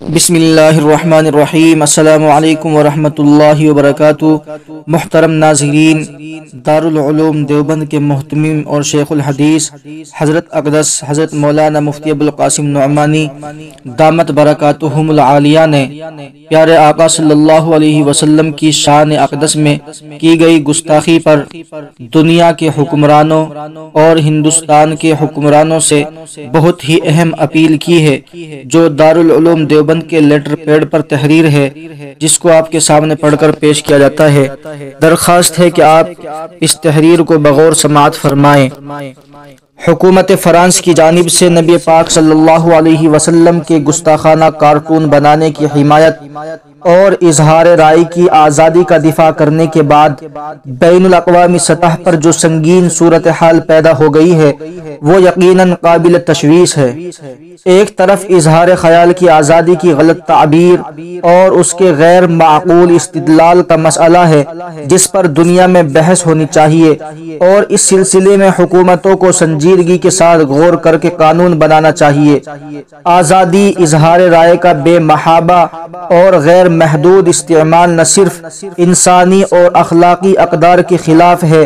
بسم اللہ الرحمن الرحیم السلام علیکم ورحمۃ اللہ وبرکاتہ محترم ناظرین دارالعلوم دیوبند کے محتمم اور شیخ الحدیث حضرت اقدس حضرت مولانا مفتی ابوالقاسم نعمانی دامت برکاتہم العالیہ نے پیارے آقا صلی اللہ علیہ وسلم کی شان اقدس میں کی گئی گستاخی پر دنیا کے حکمرانوں اور ہندوستان کے حکمرانوں سے بہت ہی اہم اپیل کی ہے جو دارالعلوم دیوبند دیوبند کے لیٹر پیڈ پر تحریر ہے، جس کو آپ کے سامنے پڑھ کر پیش کیا جاتا ہے۔ درخواست ہے کہ آپ اس تحریر کو بغور سماعت فرمائیں۔ حکومت فرانس کی جانب سے نبی پاک صلی اللہ علیہ وسلم کے گستاخانہ کارٹون بنانے کی حمایت اور اظہار رائے کی آزادی کا دفاع کرنے کے بعد بین الاقوامی سطح پر جو سنگین صورتحال پیدا ہو گئی ہے وہ یقیناً قابل تشویش ہے۔ ایک طرف اظہار خیال کی آزادی کی غلط تعبیر اور اس کے غیر معقول استدلال کا مسئلہ ہے، جس پر دنیا میں بحث ہونی چاہیے اور اس سلسلے میں حکومتوں کو سنجیدگی کے ساتھ غور کر کے قانون بنانا چاہیے۔ آزادی اظہار رائے کا بے محابہ اور غیر محدود استعمال نہ صرف انسانی اور اخلاقی اقدار کے خلاف ہے،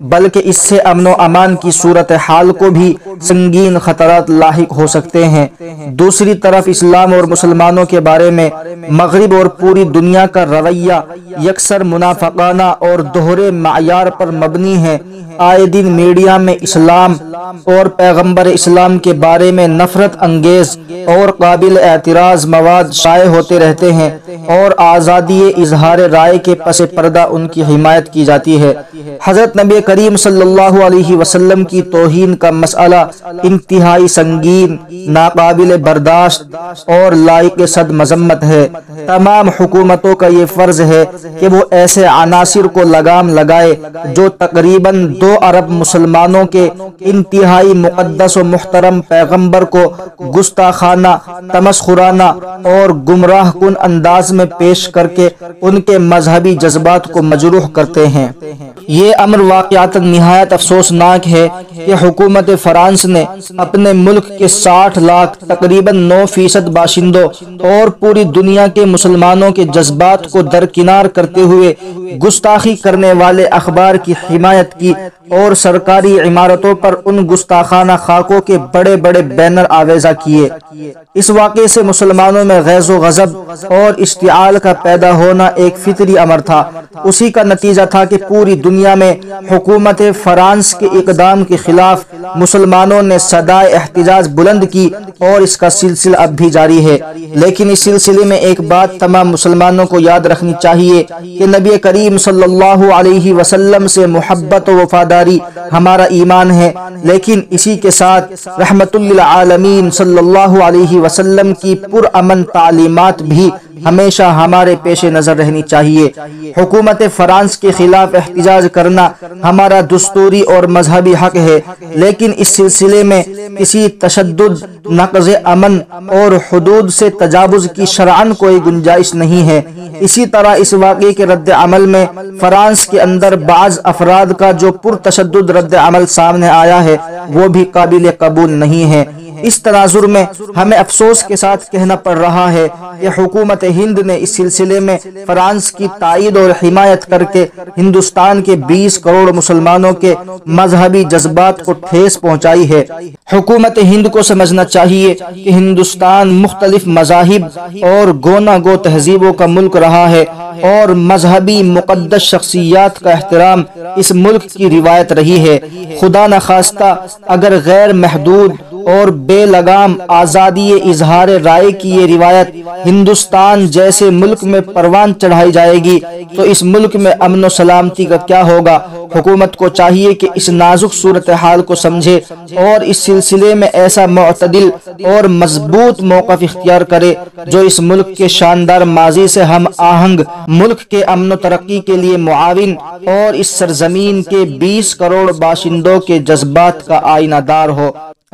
بلکہ اس سے امن و امان کی صورتحال کو بھی سنگین خطرات لاحق ہو سکتے ہیں۔ دوسری طرف اسلام اور مسلمانوں کے بارے میں مغرب اور پوری دنیا کا رویہ یکسر منافقانہ اور دوہرے معیار پر مبنی ہے۔ آئے دن میڈیا میں اسلام اور پیغمبر اسلام کے بارے میں نفرت انگیز اور قابل اعتراض مواد شائع ہوتے رہتے ہیں اور آزادی اظہار رائے کے پس پردہ ان کی حمایت کی جاتی ہے۔ حضرت نبی کریم صلی اللہ علیہ وسلم کی توہین کا مسئلہ انتہائی سنگین، ناقابل برداشت اور لائق صد مذمت ہے۔ تمام حکومتوں کا یہ فرض ہے کہ وہ ایسے عناصر کو لگام لگائے جو تقریباً دو ارب مسلمانوں کے انتہائی مقدس و محترم پیغمبر کو گستاخانہ، تمسخرانہ اور گمراہ کن انداز میں پیش کر کے ان کے مذہبی جذبات کو مجروح کرتے ہیں۔ یہ امر واقعات نہایت افسوسناک ہے کہ حکومت حکومت فرانس نے اپنے ملک کے ساٹھ لاکھ تقریباً نو فیصد باشندوں اور پوری دنیا کے مسلمانوں کے جذبات کو درکنار کرتے ہوئے گستاخی کرنے والے اخبار کی حمایت کی۔ اور سرکاری عمارتوں پر ان گستاخانہ خاکوں کے بڑے بڑے بینر آویزہ کیے۔ اس واقعے سے مسلمانوں میں غیظ و غضب اور اشتعال کا پیدا ہونا ایک فطری امر تھا۔ اسی کا نتیجہ تھا کہ پوری دنیا میں حکومت فرانس کے اقدام کے خلاف مسلمانوں نے صدائے احتجاج بلند کی اور اس کا سلسلہ اب بھی جاری ہے۔ لیکن اس سلسلے میں ایک بات تمام مسلمانوں کو یاد رکھنی چاہیے کہ نبی کریم صلی اللہ علیہ وسلم سے محبت و وفادار وفاداری ہمارا ایمان ہے، لیکن اسی کے ساتھ رحمت للعالمین صلی اللہ علیہ وسلم کی پر امن تعلیمات بھی ہمیشہ ہمارے پیش نظر رہنی چاہیے۔ حکومت فرانس کے خلاف احتجاج کرنا ہمارا دستوری اور مذہبی حق ہے، لیکن اس سلسلے میں کسی تشدد، نقض امن اور حدود سے تجاوز کی شرعن کوئی گنجائش نہیں ہے۔ اسی طرح اس واقعے کے رد عمل میں فرانس کے اندر بعض افراد کا جو پر تشدد رد عمل سامنے آیا ہے، وہ بھی قابل قبول نہیں ہے۔ اس تناظر میں ہمیں افسوس کے ساتھ کہنا پڑ رہا ہے کہ حکومت ہند نے اس سلسلے میں فرانس کی تائید اور حمایت کر کے ہندوستان کے بیس کروڑ مسلمانوں کے مذہبی جذبات کو ٹھیس پہنچائی ہے۔ حکومت ہند کو سمجھنا چاہیے کہ ہندوستان مختلف مذاہب اور گونا گو تہذیبوں کا ملک رہا ہے اور مذہبی مقدس شخصیات کا احترام اس ملک کی روایت رہی ہے۔ خدا نخواستہ، اگر غیر محدود اور بے لگام آزادی اظہار رائے کی یہ روایت، ہندوستان جیسے ملک میں پروان چڑھائی جائے گی، تو اس ملک میں امن و سلامتی کا کیا ہوگا؟ حکومت کو چاہیے کہ اس نازک صورتحال کو سمجھے اور اس سلسلے میں ایسا معتدل اور مضبوط موقف اختیار کرے جو اس ملک کے شاندار ماضی سے ہم آہنگ، ملک کے امن و ترقی کے لیے معاون اور اس سرزمین کے بیس کروڑ باشندوں کے جذبات کا آئینہ دار ہو۔